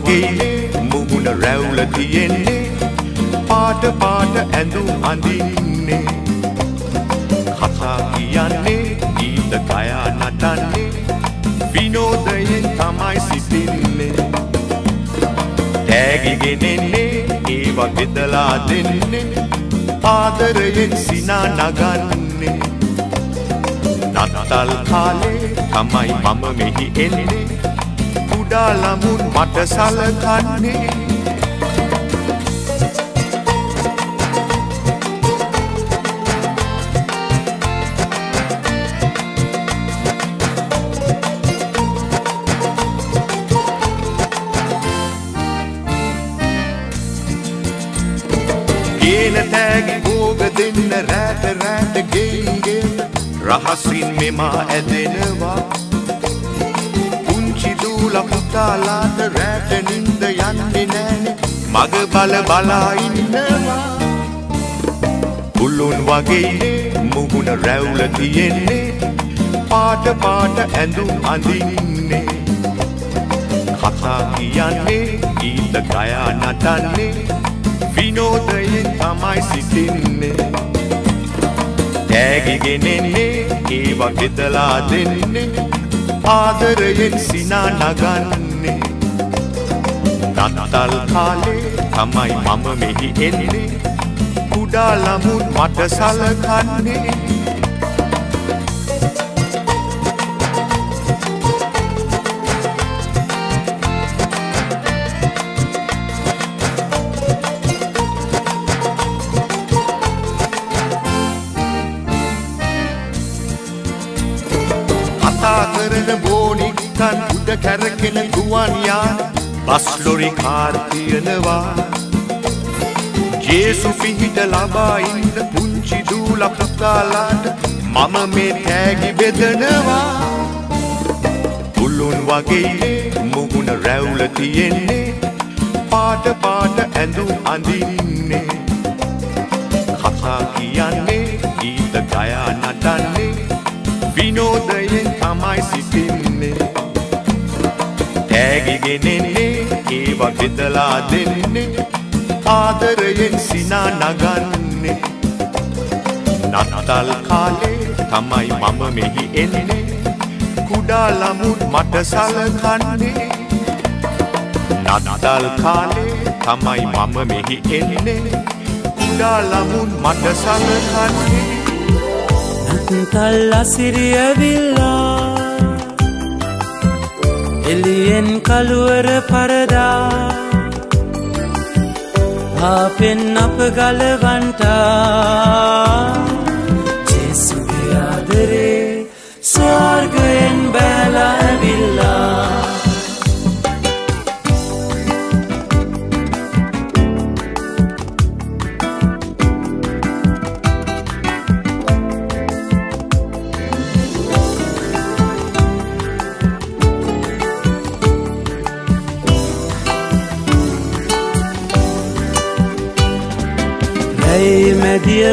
පුළුන් වගේ මුහුණ රැවුල තියෙන්නේ. පාට පාට ඇඳුම් අඳින්නේ. කතා කියන්නේ ගීත ගයා නටන්නේ. විනෝදයෙන් තමයි සිටින්නේ. තෑගිගෙනෙන්නේ ඒවා බෙදලා දෙන්නේ. ආදරයෙන් සිනා නගන්නේ. නත්තල් කාලේ තමයි මම මෙහි එන්නේ. කුඩා ළමුන් මට සලකන්නේ. ගේන තෑගි බෝග දෙන්න රෑට රෑට ගෙන්ගෙන් රහසින් මෙමා ඇදෙනවා. පුංචි දූල පුතාලාට රෑට නින්ද යන්නේ නෑනෙ මග බල බලා ඉන්නවා. පුළුන් වගේ මුහුණ රැවුල තියෙන්නේ. පාට පාට ඇඳුම් අඳින්නේ. කතා කියන්නේ ගීත ගයා නටන්නේ. විනෝදයෙන් තමයි සිටින්නේ. තෑගිගෙනෙන්නේ ඒවා ගෙදලා දෙන්නේ. ආදරයෙන් සිනා නගන්නේ. නත්තල් කාලේ තමයි මම මෙහි එන්නේ. කුඩා ළමුන් මට සලකන්නේ. කතා කරන බෝනික්කන් උඩ කැරකෙන ගුවන් යාන බස් ලොරි කාර් තියනවා. ජේසු පිහිට ලබා ඉන්න පුංචි දූල පුතාලාට මම මේ තෑගි බෙදනවා. පුළුන් වගේ මුහුණ රැවුල තියෙන්නේ. පාට පාට ඇඳුම් අඳින්නේ. කතා කියන්නේ ගීත ගයා නටන්නේ. විනෝදයෙන් තමයි සිටින්නේ. තෑගිගෙනෙන්නේ ඒවා බෙදලා දෙන්නේ ආදරයෙන් සිනා නගන්නේ. නත්තල් කාලේ තමයි මම මෙහි එන්නේ. කුඩා ළමුන් මට සලකන්නේ. නත්තල් කාලේ තමයි මම මෙහි එන්නේ. කුඩා ළමුන් මට සලකන්නේ. නත්තල් අසිරියවිල්ලා එලියෙන් කළුවර පරදා. පාපෙන් අප ගලවන්ටා. ජෙසුගේ ආදරේ ස්වර්ගයෙන් බැලා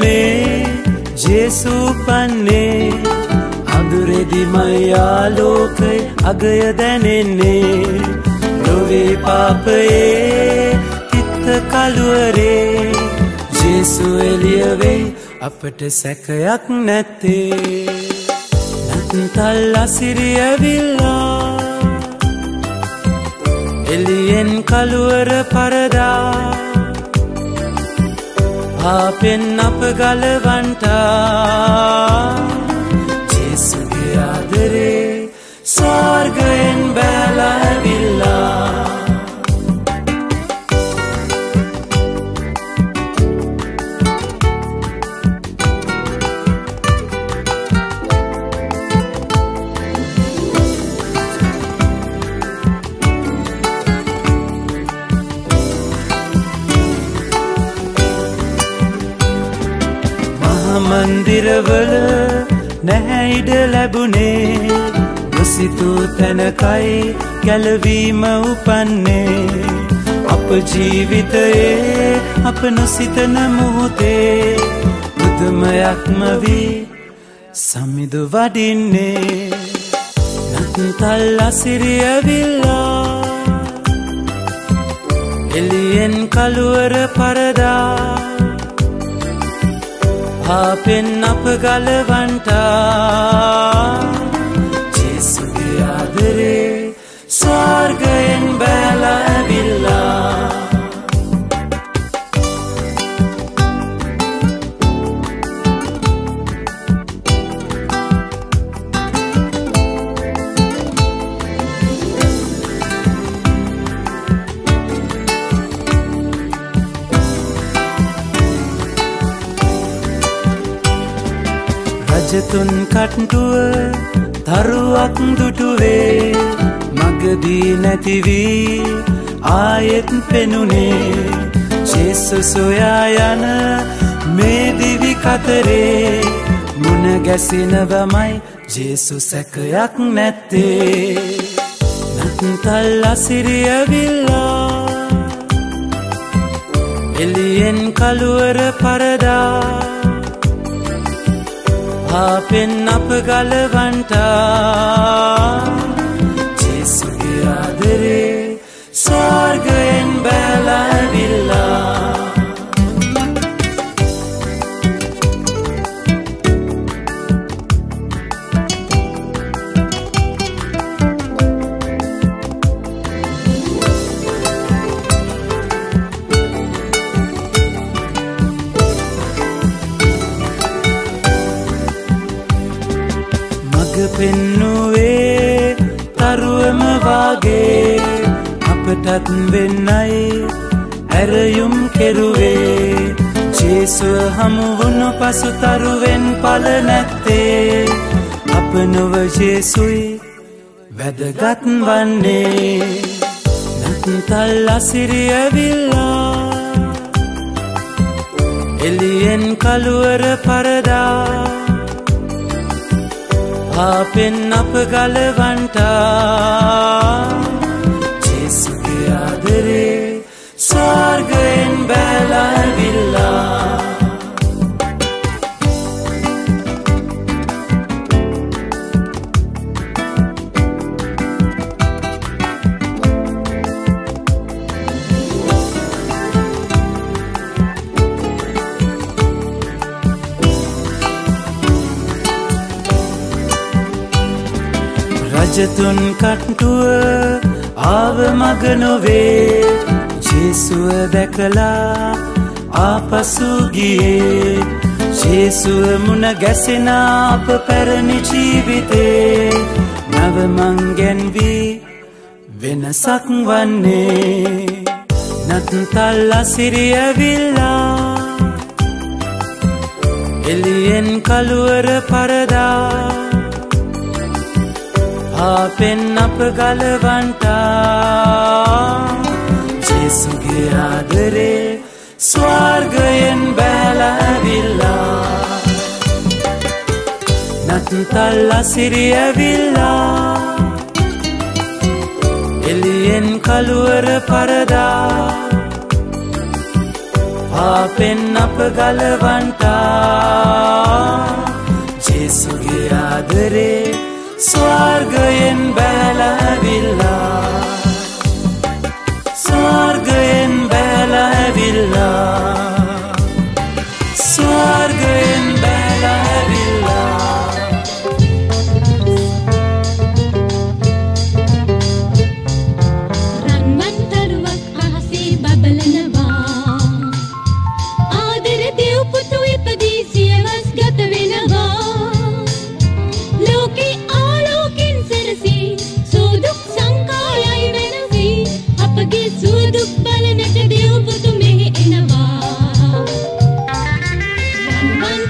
මේ ජේසු පන්නේ අඳුරෙදිමයාලෝකයි අගය දැනෙන්නේ ලොවේ පාපයේ තිත්ත කළුවරේ ජේසු එලියවෙයි අපට සැකයක් නැත්තේ. නත්තල් අසිරියවිල්ලා එලියෙන් කළුවර පරදා පාපෙන් අප ගලවන්ටා. ජෙසුගේ ආදරේ ස්වර්ගයෙන් මන්දිරවල නැහැයිඩ ලැබුණේ. නොසිතූ තැනකයි ගැලවීම උපන්නේ. අප ජීවිතයේ අප නොසිතන මුහොතේ බුදුමයක්ම වී සමිදු වඩින්නේ. නත්තල් අසිරියවිල්ලා එලියෙන් කළුවර පරදා පාපෙන් අප ගලවන්ටා. ජෙසුගේ ආදරේ ස්වර්ගයෙන් බැලා රජතුන් කට්ටුව තරුවක් දුටුවේ මගදී නැතිවී ආයෙත් පෙනුනේ. ජෙසු සොයා යන මේ දිවි කතරේ මුණ ගැසිනවමයි ජේසු සැකයක් නැත්තේ. නත්තල් අසිරියවිල්ලා එලියෙන් කළුවර පරදා පාපෙන් අප ගලවන්ටා. ජෙසුගේ ආදරේ ස්වර්ගයෙන් බැලවිල්ලා අපටත් වෙන්නයි. ඇරයුම් කෙරුවේ. ජේසුව හමුවුණු පසු තරුවෙන් පල නැත්තේ. අප නොව ජේසුයි වැදගත් වන්නේ. නත්තල් අසිරියවිල්ලා එලියෙන් කළුවර පරදා. පාපෙන් අප ගලවන්ටා. ජෙසුගේ ආදරේ ස්වර්ගයෙන් බැලවිල්ලා රජතුන් කට්ටුව ආව මග නොවේ. ජේසුව දැකලා ආපසුගියේ ජේසුව මුණ ගැසෙන අප පැරණි ජීවිතේ. නවමංගැන්වී වෙනසක් වන්නේ. නත්තල් අසිරියවිල්ලා එලියෙන් කළුවර පරදා. පාපෙන් අප ගලවන්ටා. ජෙසුගේ ආදරේ ස්වර්ගයෙන් බැලවිල්ලා නත්තල් අසිරියවිල්ලා එලියෙන් කළුවර පරදා. පාපෙන් අප ගලවන්ටා. ජෙසුගේ ආදරේ ස්වර්ගයෙන් බැලවිල්ලා ස්වර්ගයෙන්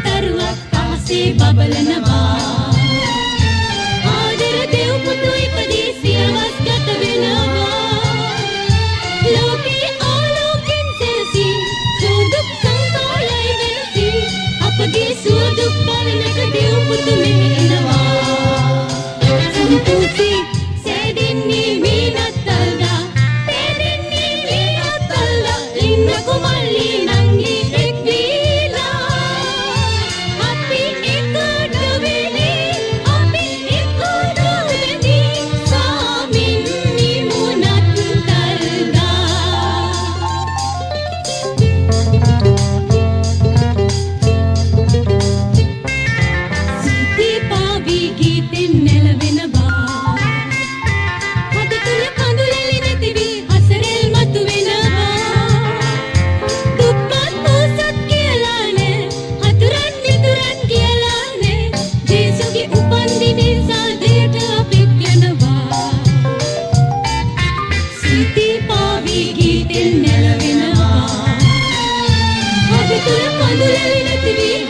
तरुआ आसे बबलन बा आदर देव पुतु उपदेशी आवाज गत विनवा लोके आलोकिन सेसी सुदुक संतोलाई वेसी अपगे सुदुक पालनक देव पुतु मेनवा संतुति තුල කඳුලැලි නැති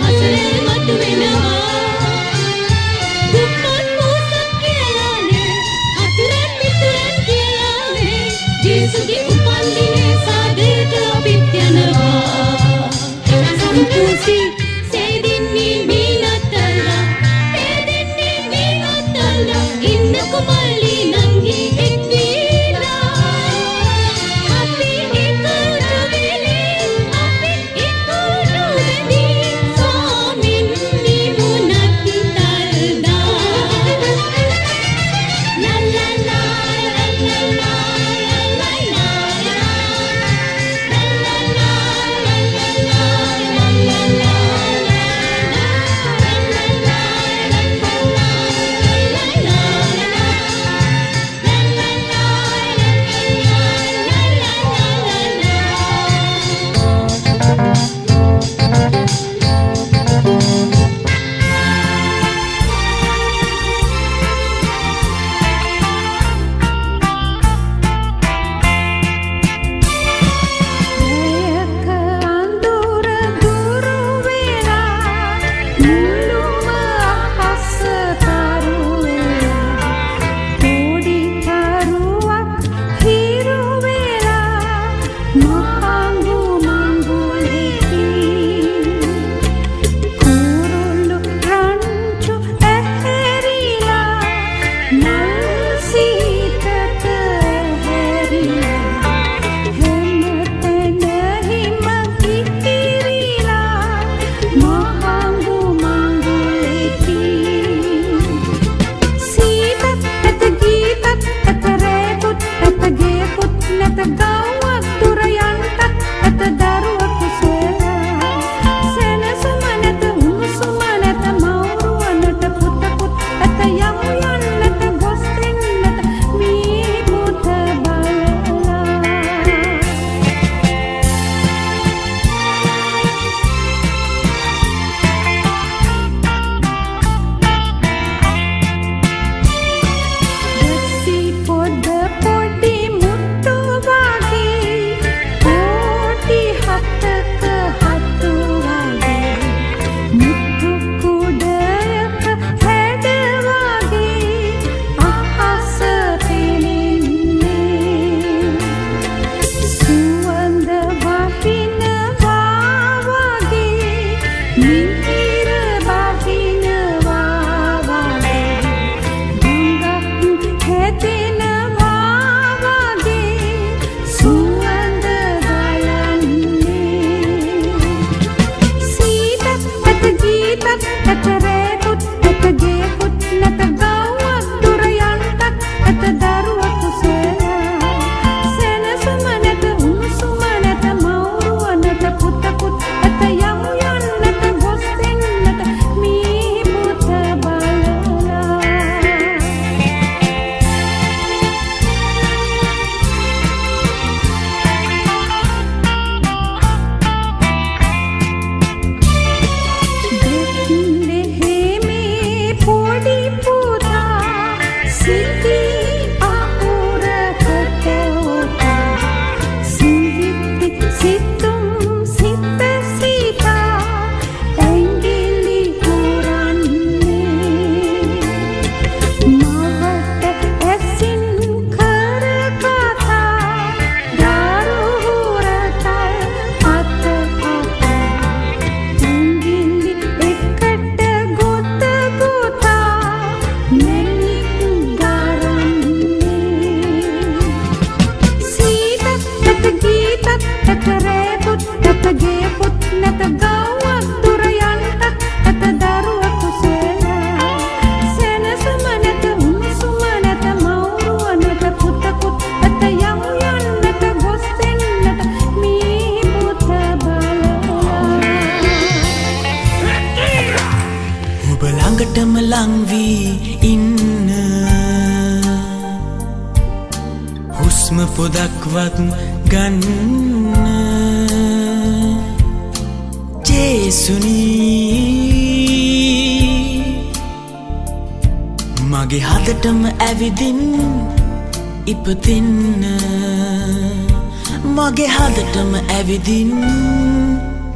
මගේ හදටම ඇවිදින් ඉපතින්න මගේ හදටම ඇවිදින්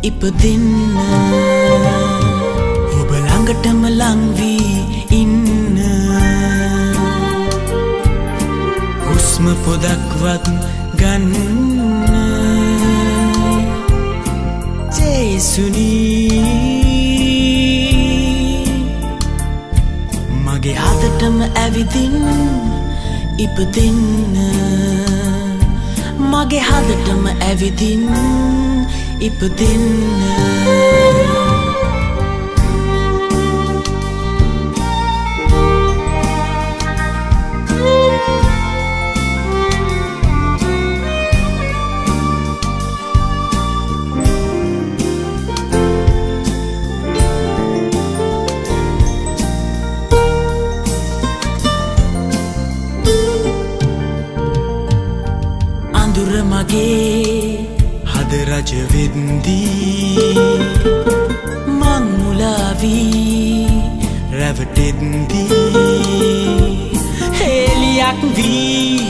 ඉපදින්න. ඔබ ළඟටම ලංවී ඉන්න. හුස්ම පොදක්වත් ගන්න. ජේසුනී. ඇවිදින් ඉපදින්න. මගේ හදටම ඇවිදින් ඉපදින්න. හදරජ වෙද්දී මං මුලාවී රැවටෙද්දී හෙලියක් වී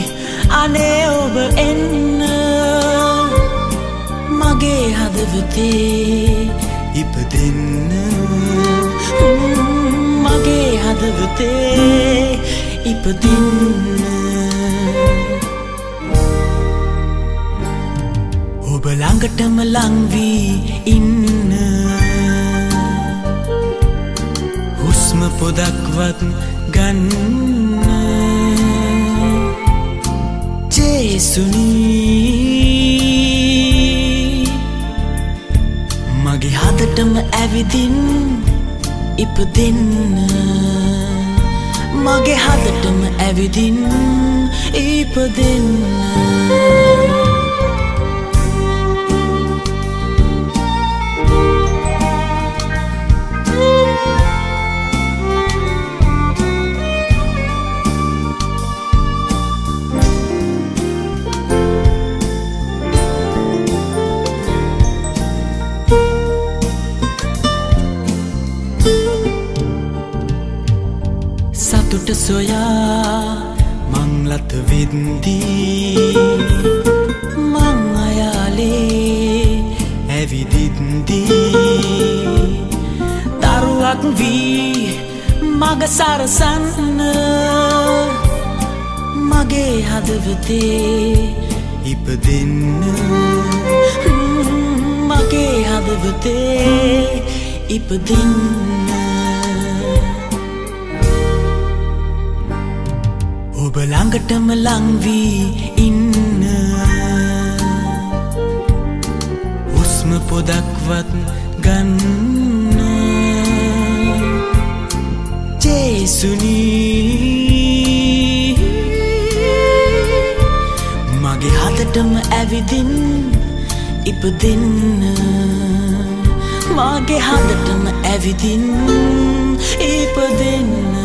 අනේ ඔබ එන්න මගේ හදවතේ ඉපදෙන්න. මගේ හදවතේ ඉපදින්න. ඔබ ළඟටම ලංවී ඉන්න. හුස්ම පොදක්වත් ගන්න. ජේසුනී මගේ හදටම ඇවිදින් ඉපදෙන්න. මගේ හදටම ඇවිදින් ඉපදෙන්න. සතුට සොයා මංලත විද්දී මං අයාලේ ඇවිදිද්දී දරුවක් වී මග සරසන්න මගේ හදවතේ ඉපදින්න. මගේ හදවතේ ඉපදින්න. ළඟටම ලංවී ඉන්න. හුස්ම පොදක්වත් ගන්න. ජේසුනී මගේ හදටම ඇවිදින් ඉපදින්න. මගේ හදටම ඇවිදින් ඉපදින්න.